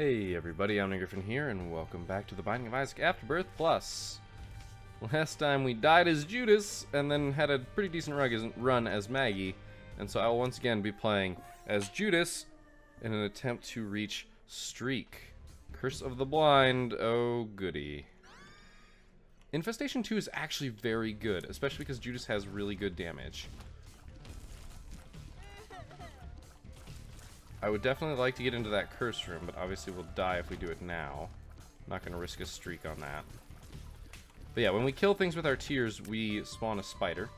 Hey everybody, Omnigryphon here, and welcome back to the Binding of Isaac Afterbirth Plus. Last time we died as Judas, and then had a pretty decent run as Maggie, and so I'll once again be playing as Judas in an attempt to reach Streak. Curse of the Blind, oh goody. Infestation 2 is actually very good, especially because Judas has really good damage. I would definitely like to get into that curse room, but obviously we'll die if we do it now. I'm not going to risk a streak on that. But yeah, when we kill things with our tears, we spawn a spider.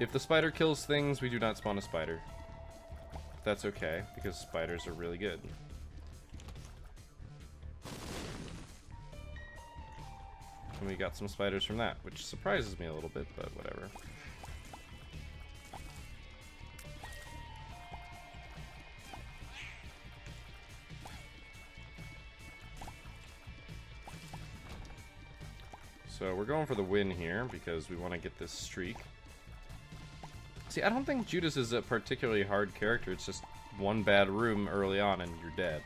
If the spider kills things, we do not spawn a spider. But that's okay, because spiders are really good. And we got some spiders from that, which surprises me a little bit, but whatever. So we're going for the win here because we want to get this streak. See, I don't think Judas is a particularly hard character. It's just one bad room early on and you're dead.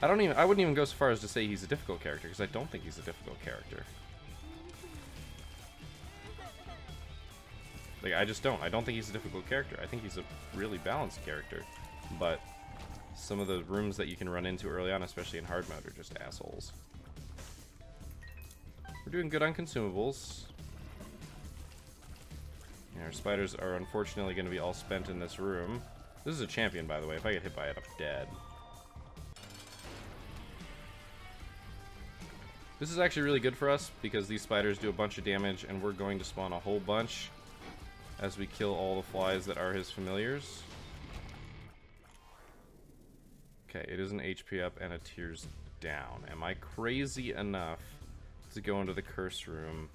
I don't even I wouldn't even go so far as to say he's a difficult character because I don't think he's a difficult character. Like I just don't. I don't think he's a difficult character. I think he's a really balanced character. But some of the rooms that you can run into early on, especially in hard mode, are just assholes. We're doing good on consumables. Yeah, our spiders are unfortunately going to be all spent in this room. This is a champion, by the way. If I get hit by it, I'm dead. This is actually really good for us because these spiders do a bunch of damage and we're going to spawn a whole bunch as we kill all the flies that are his familiars. Okay, it is an HP up and a tears down. Am I crazy enough to go into the curse room.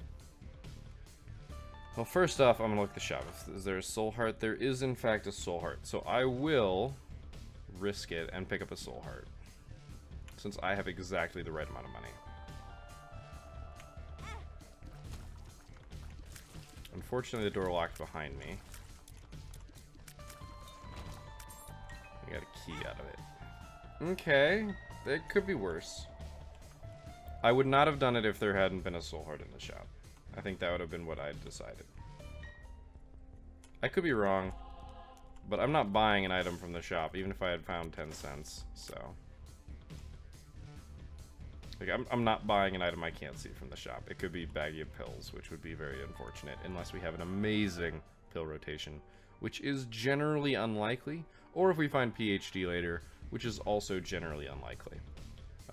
Well, first off, I'm gonna look the shop. Is there a soul heart? There is, in fact, a soul heart. So I will risk it and pick up a soul heart. Since I have exactly the right amount of money. Unfortunately, the door locked behind me. I got a key out of it. Okay, it could be worse. I would not have done it if there hadn't been a soul heart in the shop. I think that would have been what I decided. I could be wrong, but I'm not buying an item from the shop, even if I had found 10 cents, so... Like, I'm, I'm not buying an item I can't see from the shop. It could be baggy of pills, which would be very unfortunate, unless we have an amazing pill rotation, which is generally unlikely, or if we find PhD later, which is also generally unlikely.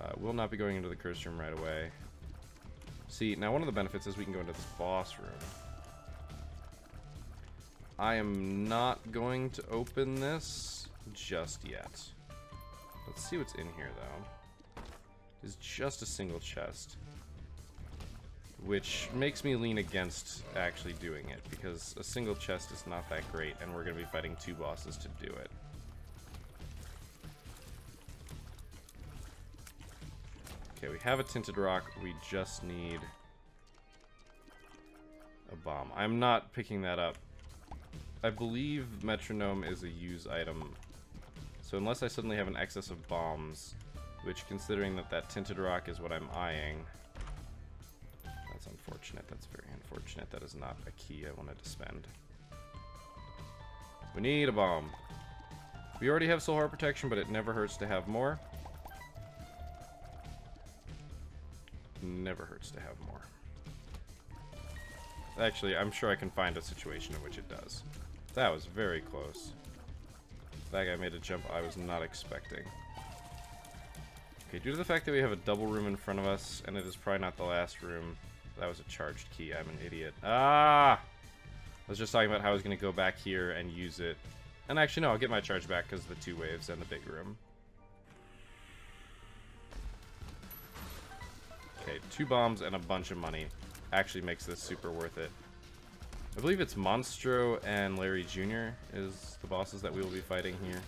Uh, we'll not be going into the curse room right away. See, now one of the benefits is we can go into this boss room. I am not going to open this just yet. Let's see what's in here, though. It's just a single chest. Which makes me lean against actually doing it, because a single chest is not that great, and we're going to be fighting two bosses to do it. Okay, we have a tinted rock. We just need a bomb. I'm not picking that up. I believe metronome is a use item. So unless I suddenly have an excess of bombs, which considering that that tinted rock is what I'm eyeing, that's unfortunate. That's very unfortunate. That is not a key I wanted to spend. We need a bomb. We already have soul heart protection, but it never hurts to have more. Never hurts to have more. Actually, I'm sure I can find a situation in which it does. That was very close. That guy made a jump I was not expecting. Okay, due to the fact that we have a double room in front of us, and it is probably not the last room, that was a charged key. I'm an idiot. Ah! I was just talking about how I was going to go back here and use it. And actually, no, I'll get my charge back because of the two waves and the big room. Okay, two bombs and a bunch of money actually makes this super worth it. I believe it's Monstro and Larry Jr. is the bosses that we will be fighting here.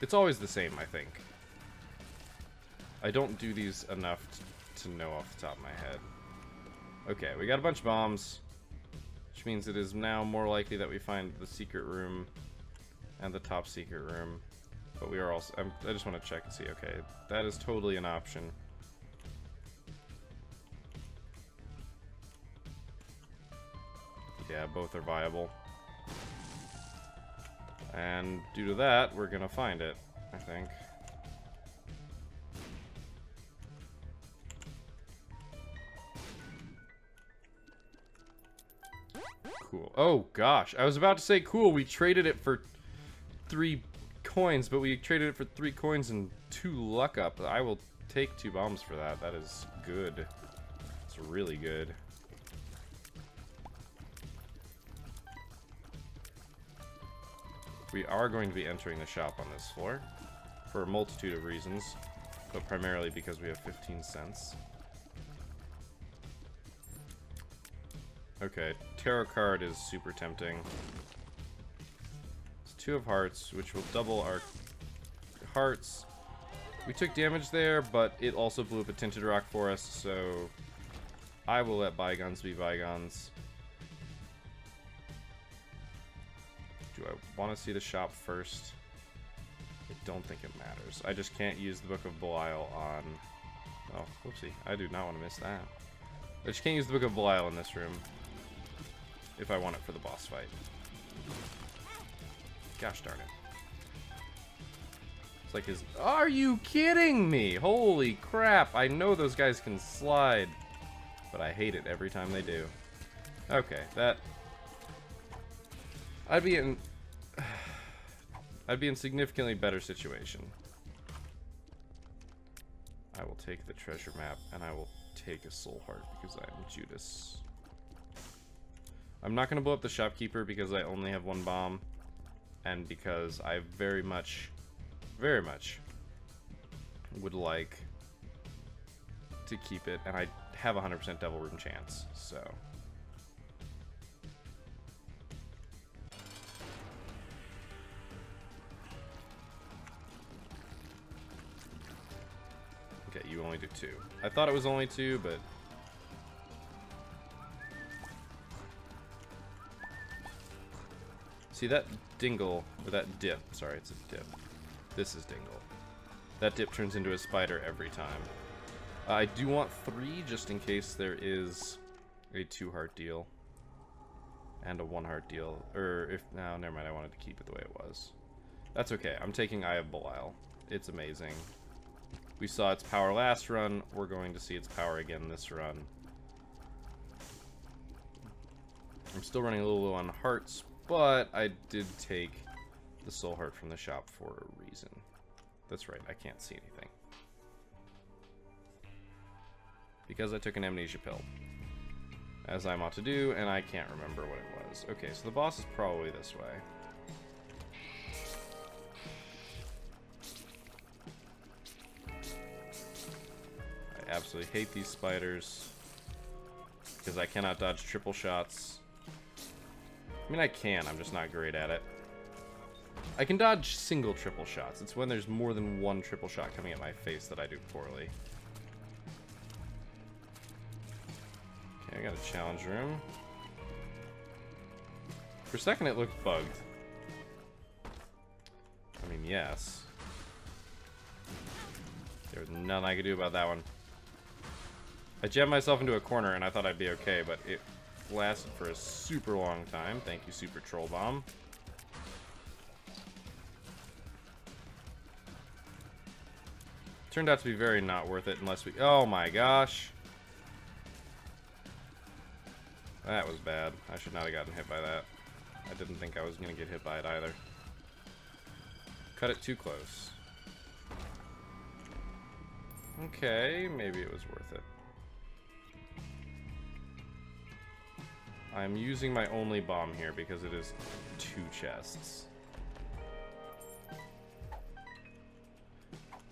It's always the same, I think. I don't do these enough to know off the top of my head. Okay, we got a bunch of bombs. Which means it is now more likely that we find the secret room and the top secret room. But we are also... I'm, I just want to check and see. Okay, that is totally an option. Yeah, both are viable. And due to that, we're gonna find it, I think. Cool. Oh, gosh. I was about to say cool. We traded it for three coins, but we traded it for three coins and two luck up. I will take two bombs for that. That is good. It's really good. We are going to be entering the shop on this floor for a multitude of reasons, but primarily because we have 15 cents. Okay, tarot card is super tempting. It's two of hearts, which will double our hearts. We took damage there, but it also blew up a tinted rock for us, so I will let bygones be bygones. Do I want to see the shop first? I don't think it matters. I just can't use the Book of Belial on... Oh, whoopsie. I do not want to miss that. I just can't use the Book of Belial in this room. If I want it for the boss fight. Gosh darn it. It's like his... Are you kidding me? Holy crap. I know those guys can slide. But I hate it every time they do. Okay, that I'd be in... I'd be in significantly better situation. I will take the treasure map, and I will take a soul heart because I'm Judas. I'm not going to blow up the shopkeeper because I only have one bomb, and because I very much, very much would like to keep it, and I have a 100% Devil Room chance, so... Okay, you only do two. I thought it was only two, but... See, that dingle, or that dip, sorry, it's a dip. This is dingle. That dip turns into a spider every time. I do want three, just in case there is a two-heart deal. And a one-heart deal. Or, if... No, never mind, I wanted to keep it the way it was. That's okay, I'm taking Eye of Belial. It's amazing. We saw its power last run. We're going to see its power again this run. I'm still running a little low on hearts, but I did take the soul heart from the shop for a reason. That's right, I can't see anything. Because I took an amnesia pill. As I'm ought to do, and I can't remember what it was. Okay, so the boss is probably this way. I absolutely hate these spiders. Because I cannot dodge triple shots. I mean, I can, I'm just not great at it. I can dodge single triple shots. It's when there's more than one triple shot coming at my face that I do poorly. Okay, I got a challenge room. For a second it looked bugged. I mean, yes. There was nothing I could do about that one. I jammed myself into a corner and I thought I'd be okay, but it lasted for a super long time. Thank you, Super Troll Bomb. Turned out to be very not worth it unless we... Oh my gosh. That was bad. I should not have gotten hit by that. I didn't think I was going to get hit by it either. Cut it too close. Okay, maybe it was worth it. I'm using my only bomb here because it is two chests.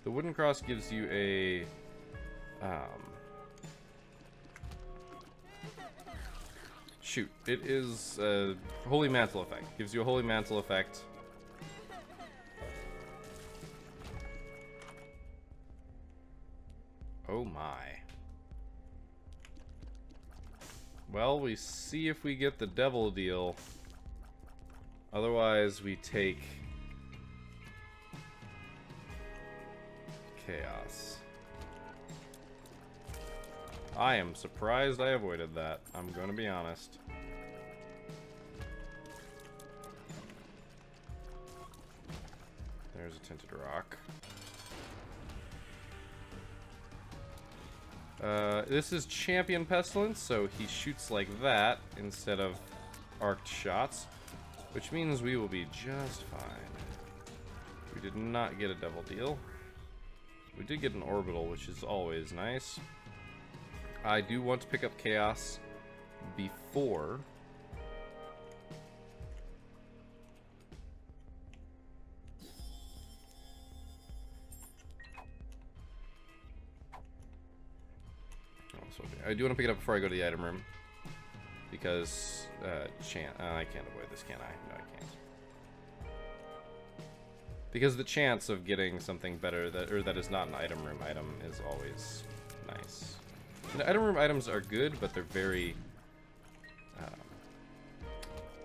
The wooden cross gives you a... Um, shoot, it is a Holy Mantle effect. Gives you a Holy Mantle effect. Oh my. Well, we see if we get the devil deal. Otherwise, we take... Chaos. I am surprised I avoided that. I'm to be honest. There's a tinted rock. Uh, this is Champion Pestilence, so he shoots like that instead of arced shots, which means we will be just fine. We did not get a Devil Deal. We did get an Orbital, which is always nice. I do want to pick up Chaos before I do want to pick it up before I go to the item room. Because, uh, chance. Uh, I can't avoid this, can I? No, I can't. Because the chance of getting something better that, or that is not an item room item is always nice. The item room items are good, but they're very... Uh,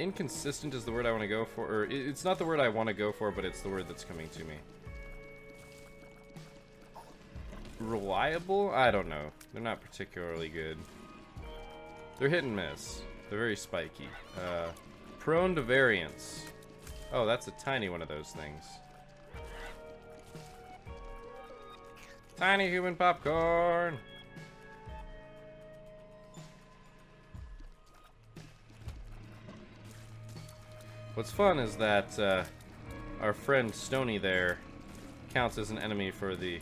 inconsistent is the word I want to go for. Or it's not the word I want to go for, but it's the word that's coming to me. Reliable? I don't know. They're not particularly good. They're hit and miss. They're very spiky. Uh, prone to variance. Oh, that's a tiny one of those things. Tiny human popcorn! What's fun is that uh, our friend Stony there counts as an enemy for the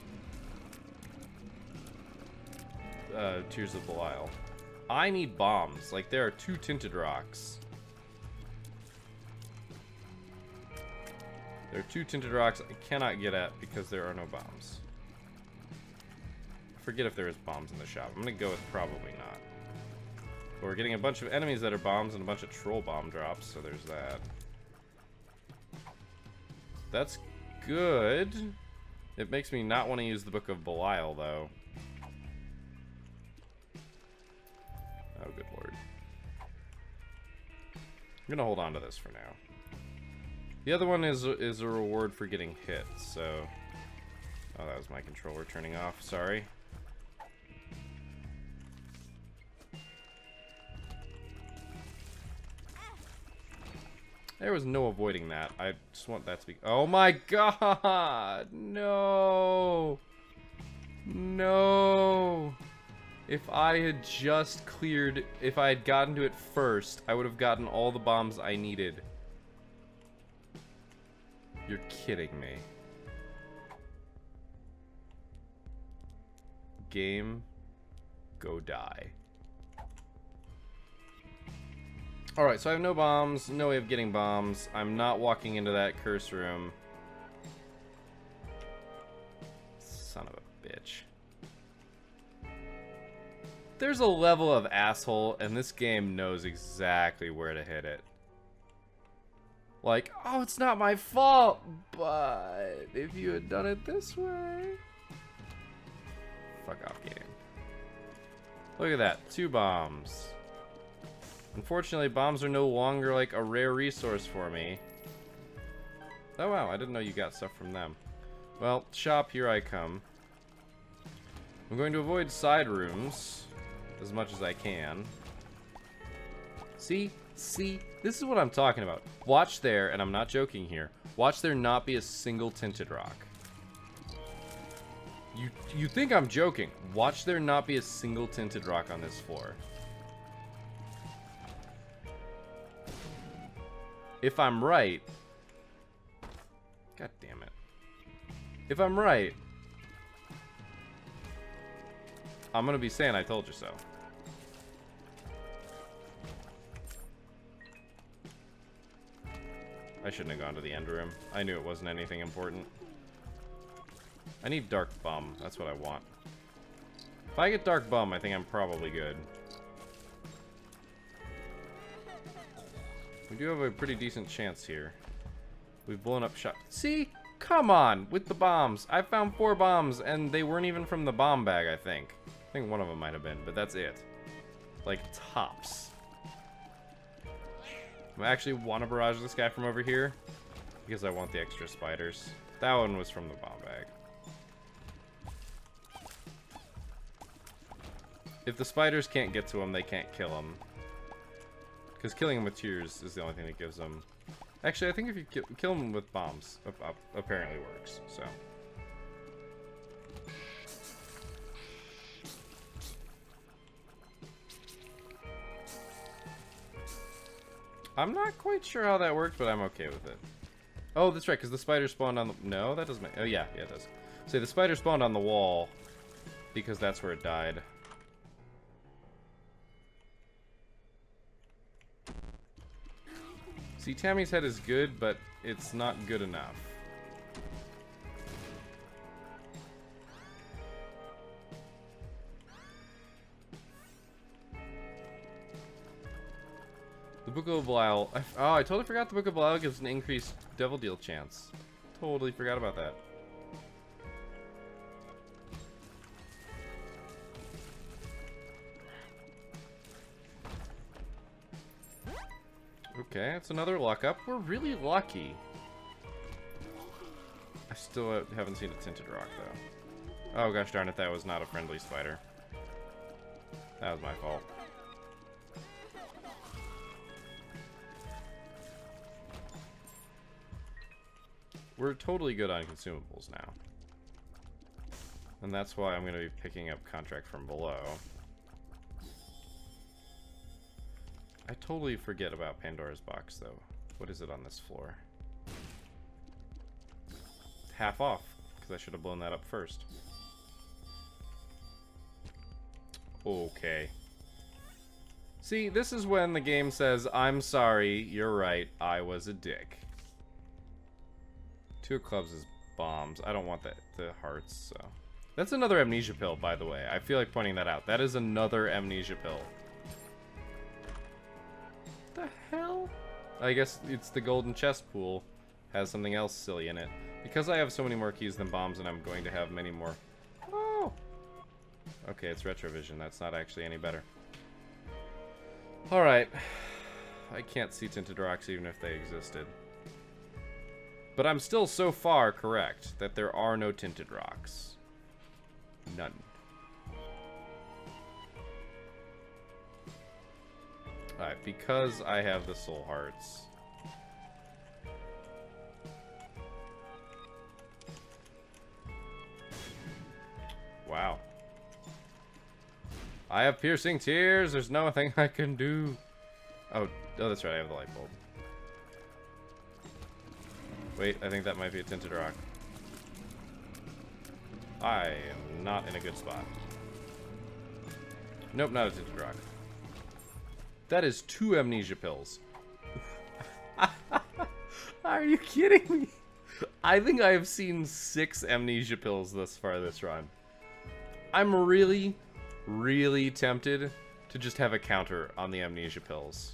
uh, Tears of Belial. I need bombs. Like, there are two tinted rocks. There are two tinted rocks I cannot get at because there are no bombs. I forget if there is bombs in the shop. I'm going to go with probably not. But we're getting a bunch of enemies that are bombs and a bunch of troll bomb drops, so there's that. That's good. It makes me not want to use the Book of Belial, though. I'm gonna hold on to this for now. The other one is is a reward for getting hit, so... Oh, that was my controller turning off. Sorry. There was no avoiding that. I just want that to be... Oh my god! No! No! If I had just cleared, if I had gotten to it first, I would have gotten all the bombs I needed. You're kidding me. Game, go die. Alright, so I have no bombs, no way of getting bombs. I'm not walking into that curse room. There's a level of asshole, and this game knows exactly where to hit it. Like, oh, it's not my fault, but if you had done it this way... Fuck off, game. Look at that, two bombs. Unfortunately, bombs are no longer like a rare resource for me. Oh wow, I didn't know you got stuff from them. Well, shop, here I come. I'm going to avoid side rooms as much as I can. See? See? This is what I'm talking about. Watch there, and I'm not joking here, watch there not be a single tinted rock. You, you think I'm joking. Watch there not be a single tinted rock on this floor. If I'm right... God damn it. If I'm right, I'm gonna be saying I told you so. I shouldn't have gone to the end room. I knew it wasn't anything important. I need Dark Bum. That's what I want. If I get Dark Bum, I think I'm probably good. We do have a pretty decent chance here. We've blown up shot. See? Come on! With the bombs. I found four bombs, and they weren't even from the bomb bag, I think. I think one of them might have been, but that's it. Like, tops. I actually want to barrage this guy from over here. Because I want the extra spiders. That one was from the bomb bag. If the spiders can't get to him, they can't kill him. Because killing him with tears is the only thing that gives them... Actually, I think if you kill, kill him with bombs, apparently works, so... I'm not quite sure how that worked, but I'm okay with it. Oh, that's right, because the spider spawned on the... No, that doesn't make... Oh, yeah, yeah, it does. So the spider spawned on the wall because that's where it died. See, Tammy's head is good, but it's not good enough. Book of Belial. I, oh, I totally forgot the Book of Belial gives an increased Devil Deal chance. Totally forgot about that. Okay, it's another lockup. We're really lucky. I still haven't seen a tinted rock, though. Oh, gosh darn it, that was not a friendly spider. That was my fault. We're totally good on consumables now. And that's why I'm going to be picking up contract from below. I totally forget about Pandora's box, though. What is it on this floor? Half off, because I should have blown that up first. Okay. See, this is when the game says, I'm sorry, you're right, I was a dick. Two clubs is bombs. I don't want that the hearts, so. That's another amnesia pill, by the way. I feel like pointing that out. That is another amnesia pill the hell? I guess it's the golden chest pool. Has something else silly in it. Because I have so many more keys than bombs and I'm going to have many more... Oh! Okay, it's retrovision. That's not actually any better. Alright. I can't see tinted rocks even if they existed. But I'm still so far correct that there are no tinted rocks. None. Alright, because I have the soul hearts. Wow. I have piercing tears. There's nothing I can do. Oh, oh, that's right. I have the light bulb. Wait, I think that might be a tinted rock. I am not in a good spot. Nope, not a tinted rock. That is two amnesia pills. Are you kidding me? I think I have seen six amnesia pills thus far this run. I'm really, really tempted to just have a counter on the amnesia pills.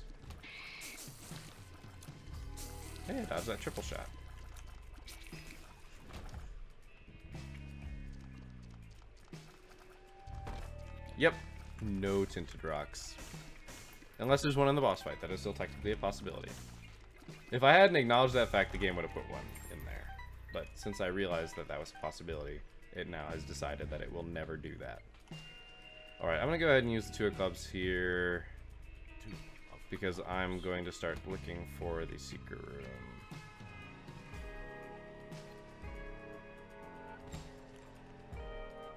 Hey, was that triple shot. Yep, no tinted rocks. Unless there's one in the boss fight, that is still technically a possibility. If I hadn't acknowledged that fact, the game would have put one in there. But since I realized that that was a possibility, it now has decided that it will never do that. Alright, I'm going to go ahead and use the two of clubs here. Because I'm going to start looking for the secret room.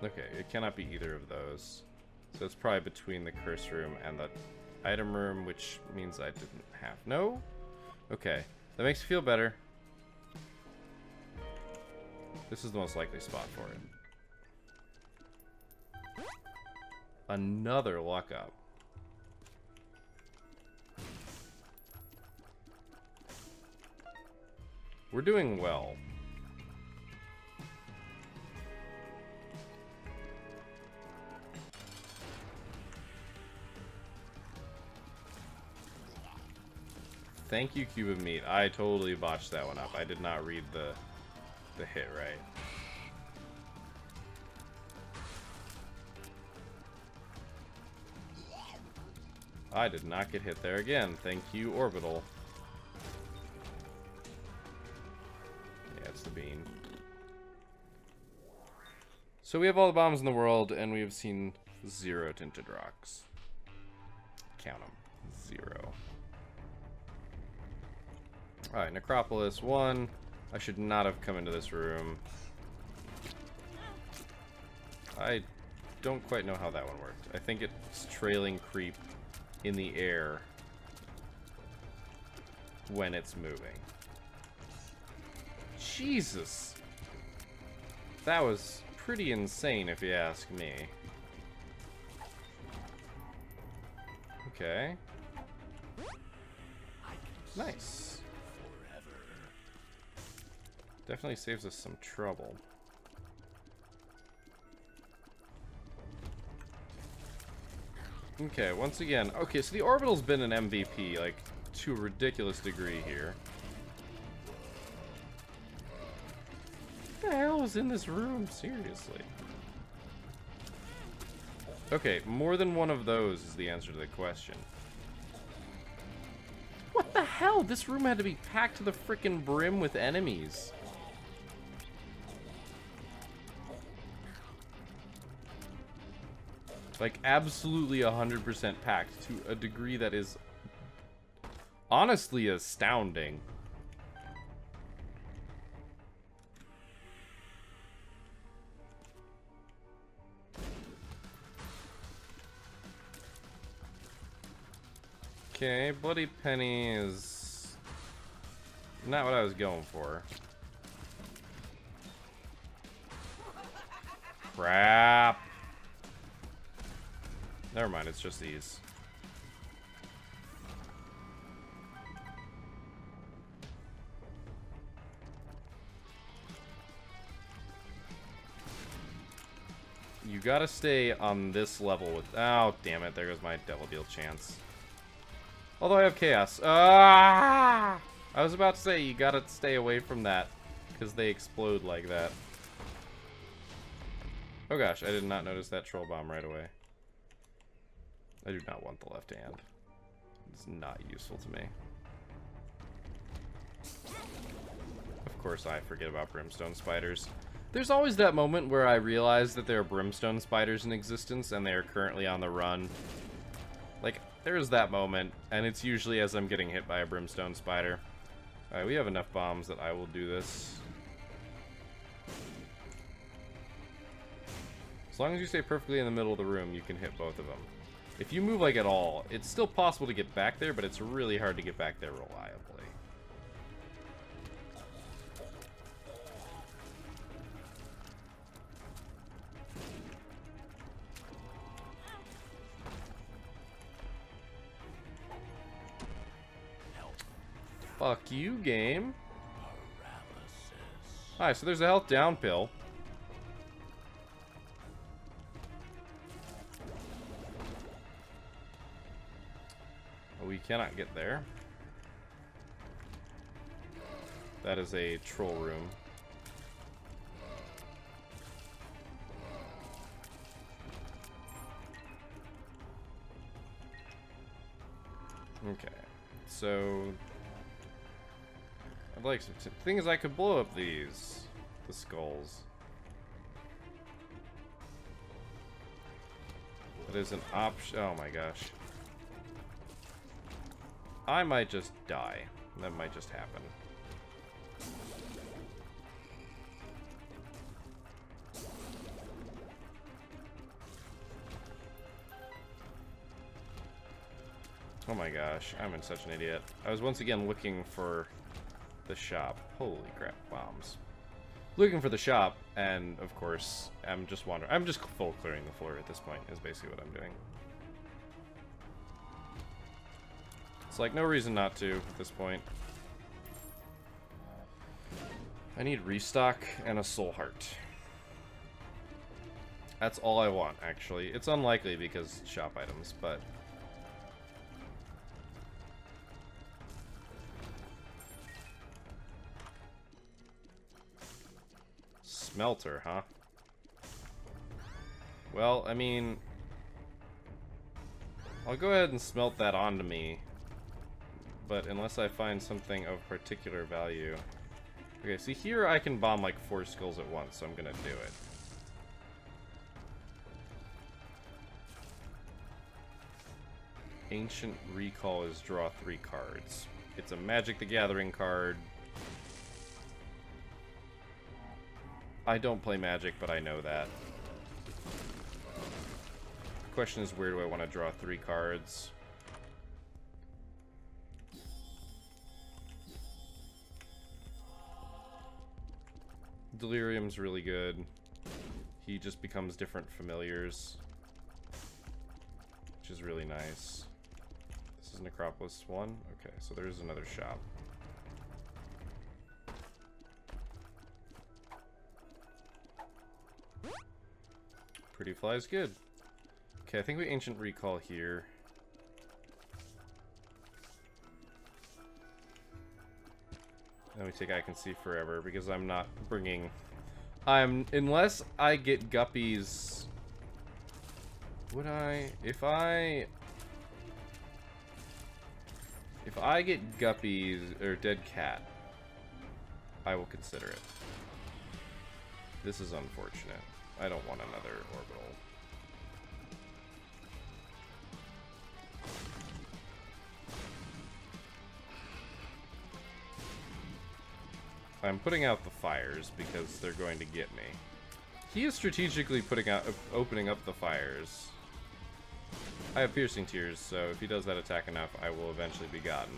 Okay, it cannot be either of those. So it's probably between the curse room and the Item room, which means I didn't have... No? Okay. That makes me feel better. This is the most likely spot for it. Another luck up. We're doing well. Thank you, Cube of Meat. I totally botched that one up. I did not read the the hit right. I did not get hit there again. Thank you, Orbital. Yeah, it's the bean. So we have all the bombs in the world, and we have seen zero tinted rocks. Count them. Zero. Alright, Necropolis 1. I should not have come into this room. I don't quite know how that one worked. I think it's trailing creep in the air when it's moving. Jesus! That was pretty insane if you ask me. Okay. Nice. Definitely saves us some trouble. Okay, once again. Okay, so the Orbital's been an MVP, like, to a ridiculous degree here. What the hell is in this room? Seriously. Okay, more than one of those is the answer to the question. What the hell? This room had to be packed to the freaking brim with enemies. Like, absolutely 100% packed to a degree that is honestly astounding. Okay, Bloody Penny is not what I was going for. Crap. Never mind, it's just these. You gotta stay on this level with... Oh, damn it. There goes my Devil Deal chance. Although I have Chaos. Ah! I was about to say, you gotta stay away from that. Because they explode like that. Oh gosh, I did not notice that Troll Bomb right away. I do not want the left hand. It's not useful to me. Of course I forget about brimstone spiders. There's always that moment where I realize that there are brimstone spiders in existence and they are currently on the run. Like, there's that moment, and it's usually as I'm getting hit by a brimstone spider. Alright, we have enough bombs that I will do this. As long as you stay perfectly in the middle of the room, you can hit both of them. If you move like at all, it's still possible to get back there, but it's really hard to get back there reliably. Fuck you, game. Alright, so there's a health down pill. Cannot get there. That is a troll room. Okay, so I'd like some thing is I could blow up these the skulls. That is an option. Oh my gosh. I might just die. That might just happen. Oh my gosh, I'm in such an idiot. I was once again looking for the shop. Holy crap, bombs. Looking for the shop, and of course, I'm just wandering. I'm just full clearing the floor at this point, is basically what I'm doing. It's like no reason not to at this point. I need restock and a soul heart. That's all I want, actually. It's unlikely because shop items, but... Smelter, huh? Well, I mean, I'll go ahead and smelt that onto me. But unless I find something of particular value... Okay, see here I can bomb like four skulls at once, so I'm gonna do it. Ancient Recall is draw three cards. It's a Magic the Gathering card. I don't play Magic, but I know that. Question is, where do I want to draw three cards? Delirium's really good. He just becomes different familiars. Which is really nice. This is Necropolis 1? Okay, so there's another shop. Pretty flies good. Okay, I think we Ancient Recall here. Then me take I Can See Forever, because I'm not bringing... I'm... Unless I get Guppies... Would I... If I... If I get Guppies, or Dead Cat, I will consider it. This is unfortunate. I don't want another orbital. I'm putting out the fires because they're going to get me. He is strategically putting out, opening up the fires. I have piercing tears, so if he does that attack enough, I will eventually be gotten.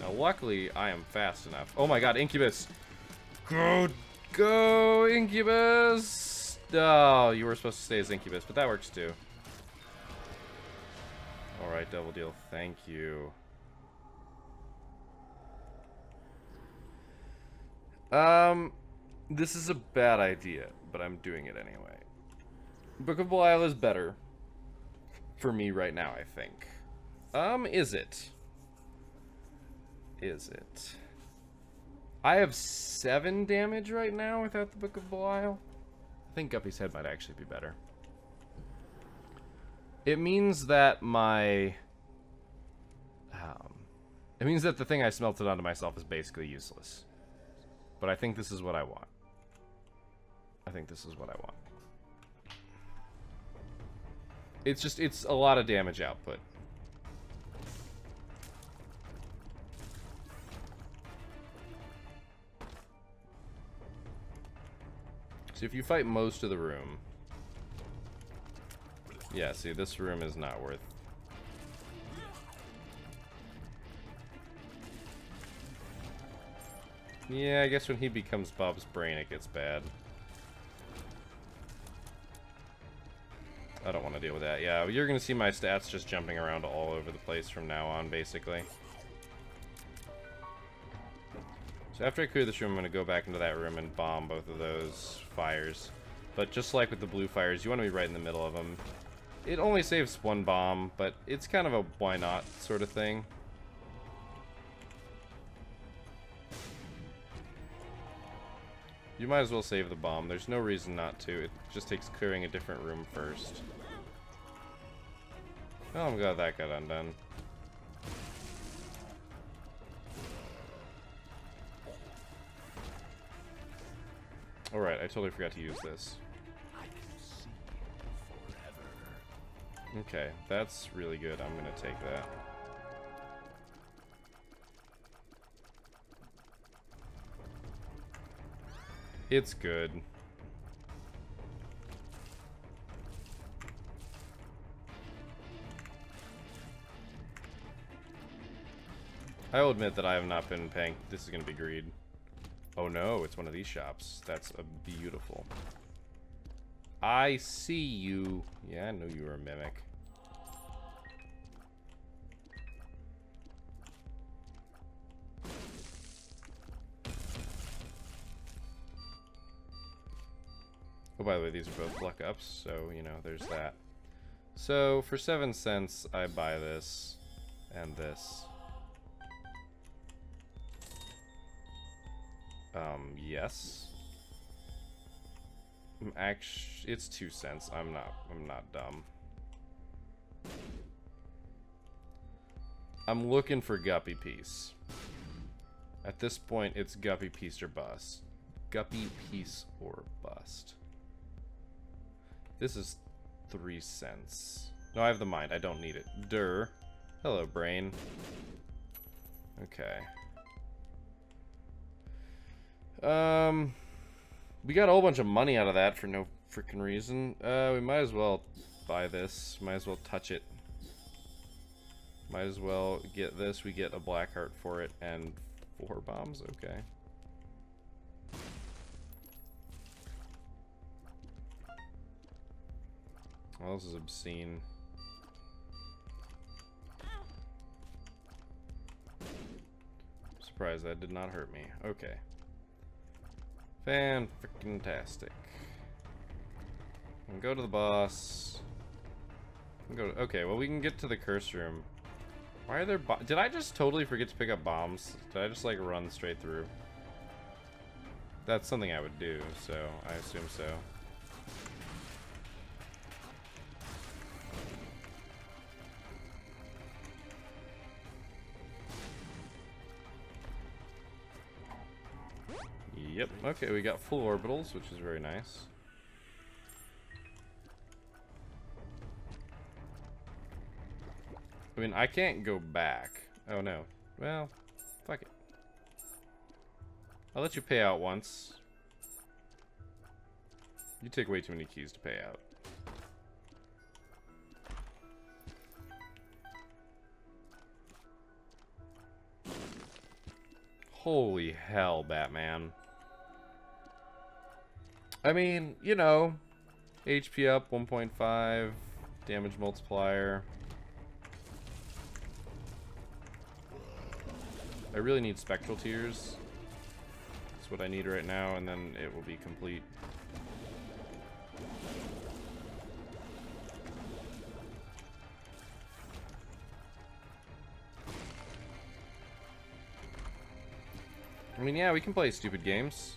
Now, luckily, I am fast enough. Oh my god, Incubus! Go, go, Incubus! Oh, you were supposed to stay as Incubus, but that works too. Alright, Double Deal, thank you. Um, this is a bad idea, but I'm doing it anyway. Book of Belial is better for me right now, I think. Um, is it? Is it? I have seven damage right now without the Book of Belial. I think Guppy's Head might actually be better. It means that my... Um, it means that the thing I smelted onto myself is basically useless. But I think this is what I want. I think this is what I want. It's just, it's a lot of damage output. So if you fight most of the room... Yeah, see, this room is not worth Yeah, I guess when he becomes Bob's brain, it gets bad. I don't want to deal with that. Yeah, you're going to see my stats just jumping around all over the place from now on, basically. So after I clear this room, I'm going to go back into that room and bomb both of those fires. But just like with the blue fires, you want to be right in the middle of them. It only saves one bomb, but it's kind of a why not sort of thing. You might as well save the bomb. There's no reason not to. It just takes clearing a different room first. Oh, I'm glad that got undone. Alright, I totally forgot to use this. Okay, that's really good. I'm gonna take that. It's good. I will admit that I have not been paying... This is going to be greed. Oh no, it's one of these shops. That's a beautiful. I see you. Yeah, I knew you were a mimic. Oh, by the way, these are both luck ups, so, you know, there's that. So, for 7 cents, I buy this and this. Um, yes. Actually, it's 2 cents. I'm not, I'm not dumb. I'm looking for Guppy Piece. At this point, it's Guppy Piece or bust. Guppy Piece or bust. This is three cents. No, I have the mind. I don't need it. Dur. Hello, brain. Okay. Um, we got a whole bunch of money out of that for no freaking reason. Uh, we might as well buy this. Might as well touch it. Might as well get this. We get a black heart for it and four bombs. Okay. Well, this is obscene. I'm Surprised that did not hurt me. Okay. Fan freaking tastic. Go to the boss. Go to, okay, well we can get to the curse room. Why are there Did I just totally forget to pick up bombs? Did I just like run straight through? That's something I would do, so I assume so. Okay, we got full orbitals, which is very nice. I mean, I can't go back. Oh, no. Well, fuck it. I'll let you pay out once. You take way too many keys to pay out. Holy hell, Batman. I mean, you know, HP up 1.5, damage multiplier. I really need spectral tears. That's what I need right now, and then it will be complete. I mean, yeah, we can play stupid games.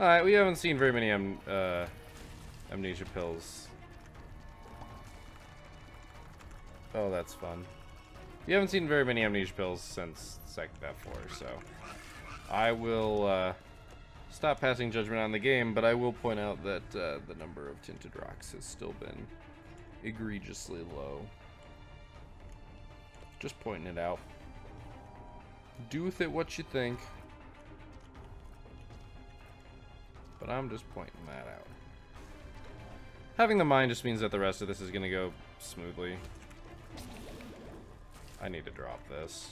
Alright, we haven't seen very many am uh, amnesia pills. Oh, that's fun. We haven't seen very many amnesia pills since Second F4, so... I will uh, stop passing judgment on the game, but I will point out that uh, the number of tinted rocks has still been egregiously low. Just pointing it out. Do with it what you think. But I'm just pointing that out. Having the mind just means that the rest of this is going to go smoothly. I need to drop this.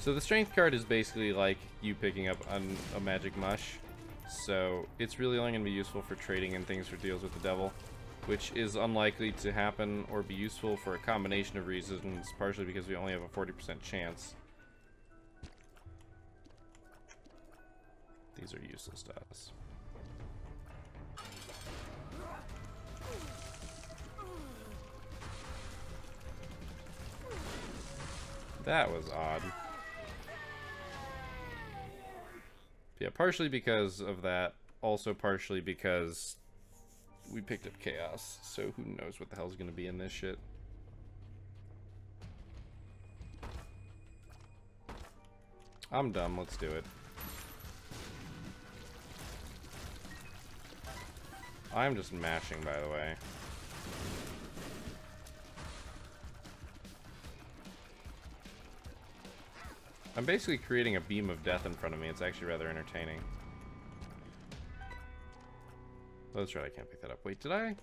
So the strength card is basically like you picking up a magic mush. So it's really only going to be useful for trading and things for deals with the devil. Which is unlikely to happen or be useful for a combination of reasons, partially because we only have a 40% chance. These are useless to us. That was odd. Yeah, partially because of that. Also partially because we picked up Chaos. So who knows what the hell's going to be in this shit. I'm dumb. Let's do it. I'm just mashing, by the way. I'm basically creating a beam of death in front of me. It's actually rather entertaining. Oh, that's right, I can't pick that up. Wait, did I?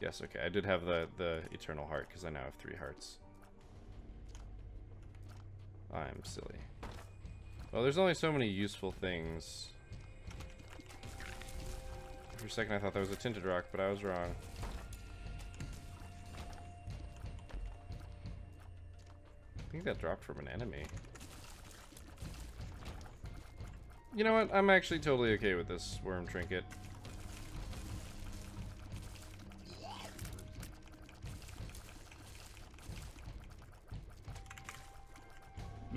Yes, okay. I did have the, the Eternal Heart, because I now have three hearts. I'm silly. Well, there's only so many useful things. For a second I thought that was a tinted rock, but I was wrong. I think that dropped from an enemy. You know what? I'm actually totally okay with this worm trinket.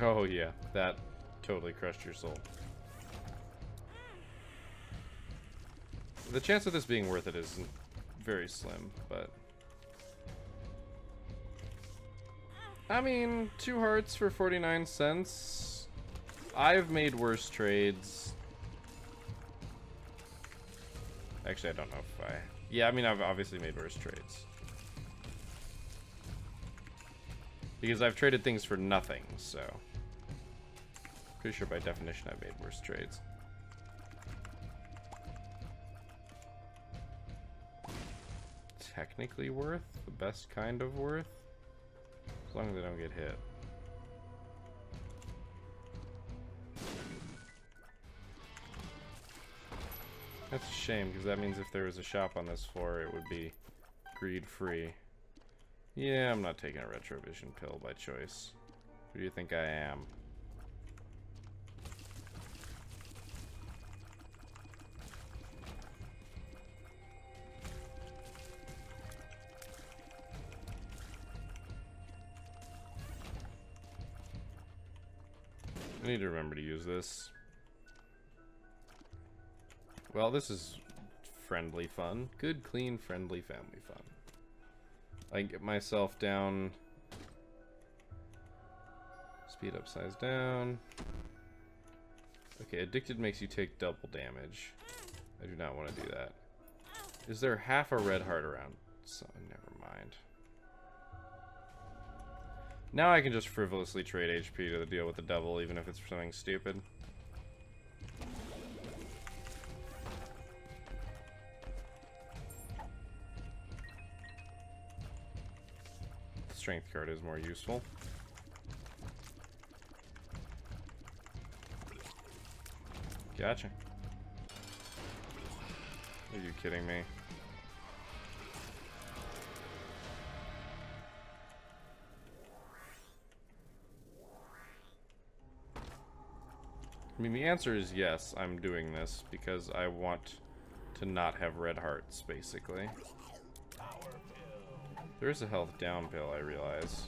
Oh yeah, that totally crushed your soul. The chance of this being worth it is very slim, but... I mean, two hearts for 49 cents. I've made worse trades. Actually, I don't know if I... Yeah, I mean, I've obviously made worse trades. Because I've traded things for nothing, so... Pretty sure by definition I've made worse trades. Technically worth? The best kind of worth? As long as they don't get hit. That's a shame, because that means if there was a shop on this floor, it would be greed-free. Yeah, I'm not taking a retrovision pill by choice. Who do you think I am? I need to remember to use this. Well, this is friendly fun. Good, clean, friendly family fun. I can get myself down. Speed up, size down. Okay, addicted makes you take double damage. I do not want to do that. Is there half a red heart around? So, never mind. Now I can just frivolously trade HP to deal with the devil, even if it's for something stupid. strength card is more useful. Gotcha. Are you kidding me? I mean, the answer is yes, I'm doing this because I want to not have red hearts, basically. There is a health down pill, I realize.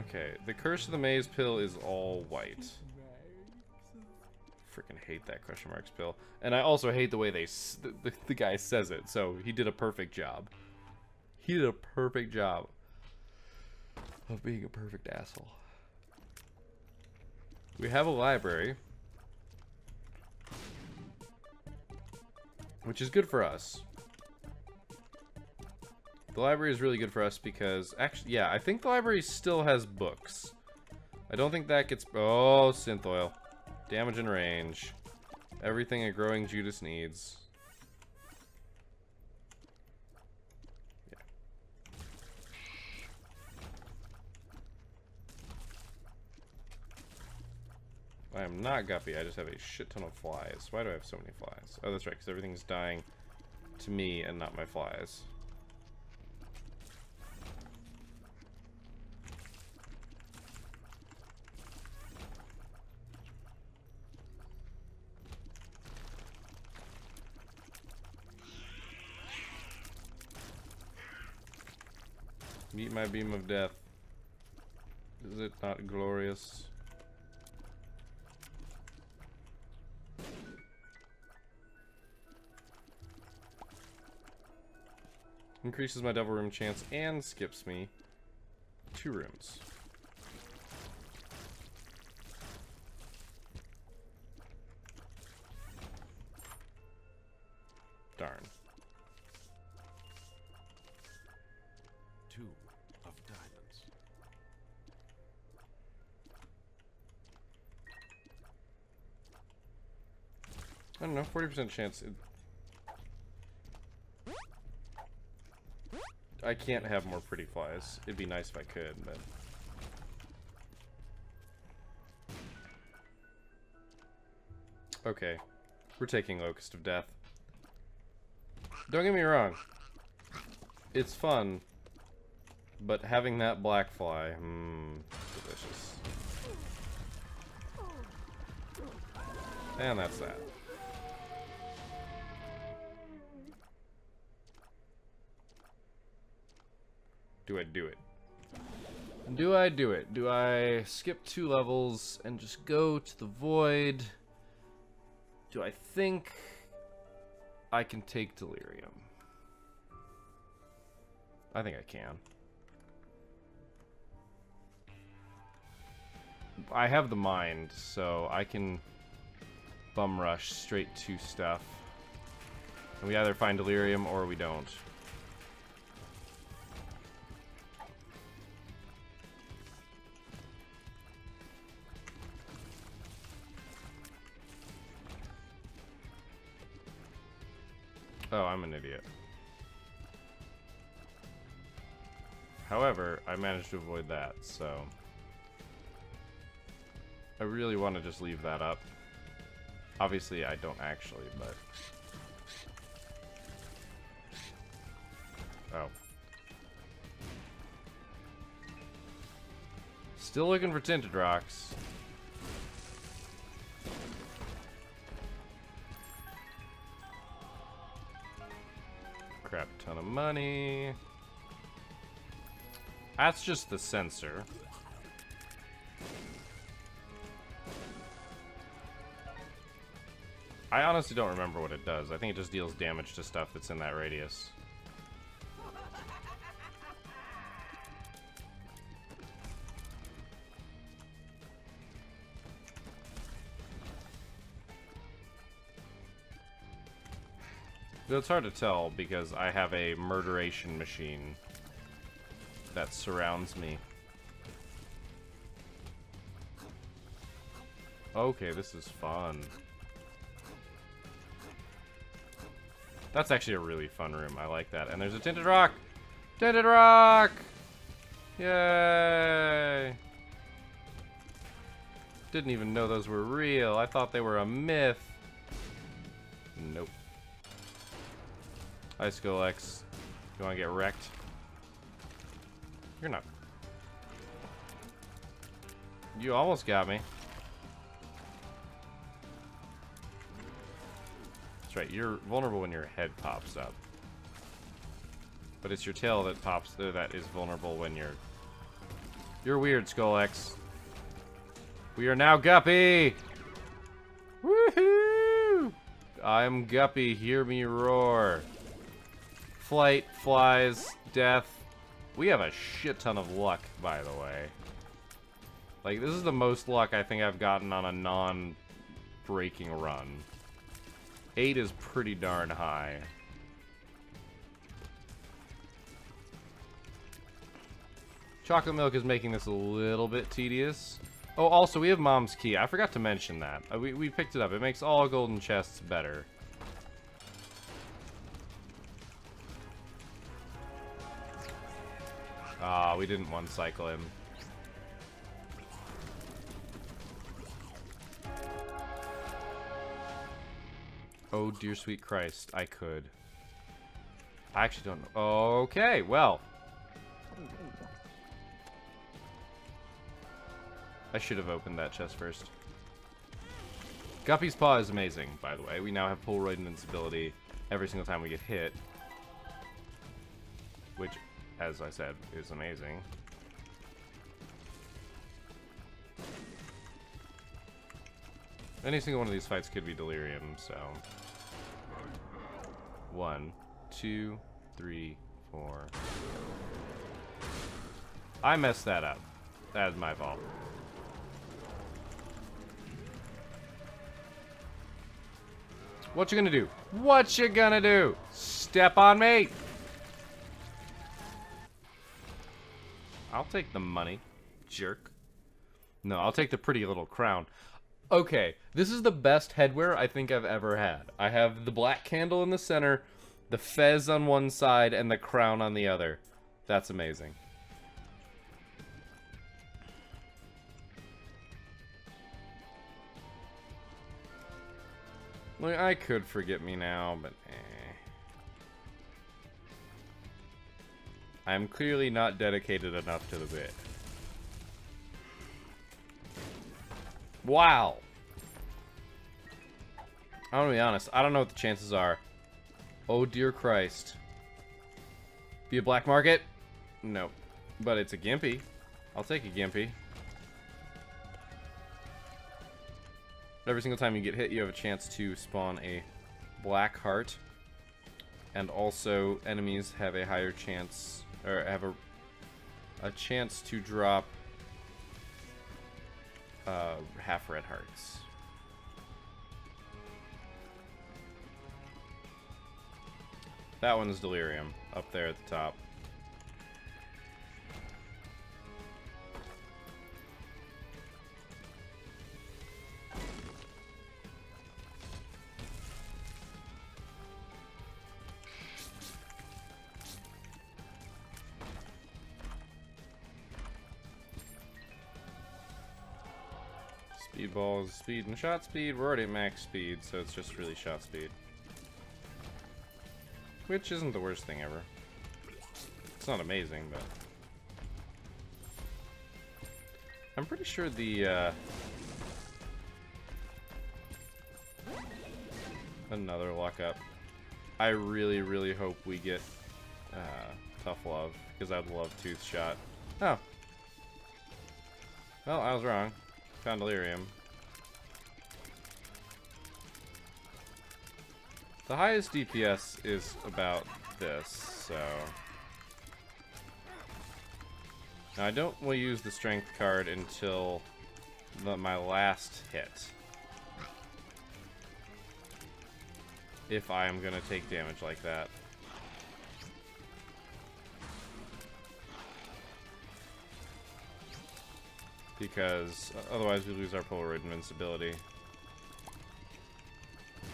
Okay, the Curse of the Maze pill is all white. Freaking hate that question marks pill. And I also hate the way they the, the, the guy says it, so he did a perfect job. He did a perfect job of being a perfect asshole. We have a library. Which is good for us. The library is really good for us because, actually, yeah, I think the library still has books. I don't think that gets... Oh, Synthoil. Damage and range. Everything a growing Judas needs. I am not Guppy, I just have a shit ton of flies. Why do I have so many flies? Oh, that's right, because everything's dying to me and not my flies. Meet my beam of death. Is it not glorious? Increases my double room chance and skips me two rooms. Darn. Two of diamonds. I don't know, 40% chance. It... I can't have more pretty flies. It'd be nice if I could, but... Okay. We're taking Locust of Death. Don't get me wrong. It's fun. But having that black fly, mmm, delicious. And that's that. Do I do it. Do I do it? Do I skip two levels and just go to the void? Do I think I can take delirium? I think I can. I have the mind, so I can bum rush straight to stuff. And we either find delirium or we don't. Oh, I'm an idiot. However, I managed to avoid that, so... I really want to just leave that up. Obviously, I don't actually, but... Oh. Still looking for tinted rocks. Crap ton of money. That's just the Censer. I honestly don't remember what it does. I think it just deals damage to stuff that's in that radius. It's hard to tell because I have a murderation machine that surrounds me. Okay, this is fun. That's actually a really fun room. I like that. And there's a tinted rock! Tinted rock! Yay! Didn't even know those were real. I thought they were a myth. Nope. Ice X. You wanna get wrecked? You're not. You almost got me. That's right, you're vulnerable when your head pops up. But it's your tail that pops there that is vulnerable when you're... You're weird, Scolex. We are now Guppy! Woohoo! I'm Guppy, hear me roar. Flight, flies, death, we have a shit ton of luck, by the way. Like, this is the most luck I think I've gotten on a non-breaking run. Eight is pretty darn high. Chocolate milk is making this a little bit tedious. Oh, also, we have Mom's Key. I forgot to mention that. Uh, we, we picked it up. It makes all golden chests better. Ah, we didn't one cycle him. Oh, dear sweet Christ, I could. I actually don't know. Okay, well. I should have opened that chest first. Guppy's Paw is amazing, by the way. We now have Polaroid invincibility every single time we get hit. Which as I said, is amazing. Any single one of these fights could be delirium, so... One, two, three, four. I messed that up. That is my fault. What you gonna do? What you gonna do? Step on me! I'll take the money, jerk. No, I'll take the pretty little crown. Okay, this is the best headwear I think I've ever had. I have the black candle in the center, the fez on one side, and the crown on the other. That's amazing. Like, I could forget me now, but eh. I am clearly not dedicated enough to the bit. Wow. I'm gonna be honest, I don't know what the chances are. Oh dear Christ. Be a black market? No. But it's a Gimpy. I'll take a Gimpy. Every single time you get hit, you have a chance to spawn a black heart. And also, enemies have a higher chance, or have a, a chance to drop uh, half red hearts. That one's Delirium, up there at the top. Speed and shot speed. We're already at max speed, so it's just really shot speed. Which isn't the worst thing ever. It's not amazing, but... I'm pretty sure the, uh... Another luck up. I really, really hope we get uh, Tough Love, because I'd love Tooth Shot. Oh. Well, I was wrong. Found Delirium. The highest DPS is about this, so... Now, I don't will use the strength card until the, my last hit. If I am going to take damage like that. Because otherwise we lose our Polaroid invincibility.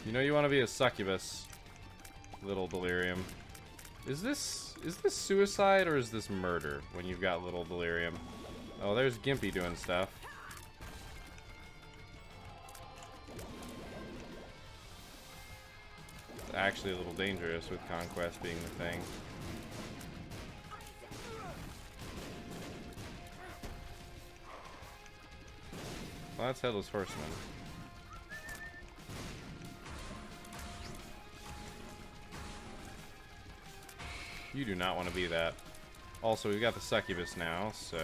You know you want to be a succubus, little delirium. Is this is this suicide or is this murder when you've got little delirium? Oh, there's Gimpy doing stuff. It's actually a little dangerous with Conquest being the thing. Well, that's Headless Horseman. You do not want to be that. Also, we've got the succubus now, so...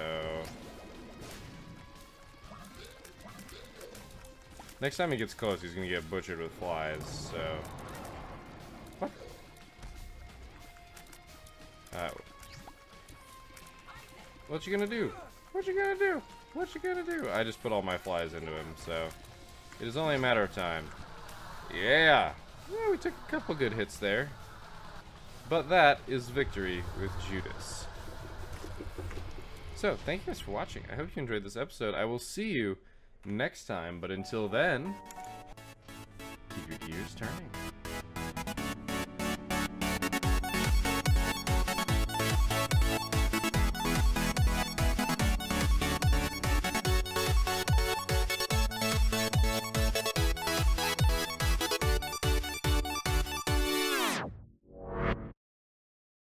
Next time he gets close, he's gonna get butchered with flies, so... What? Uh, what you gonna do? What you gonna do? What you gonna do? I just put all my flies into him, so... It is only a matter of time. Yeah! Yeah, we took a couple good hits there. But that is victory with Judas. So, thank you guys for watching. I hope you enjoyed this episode. I will see you next time, but until then, keep your gears turning.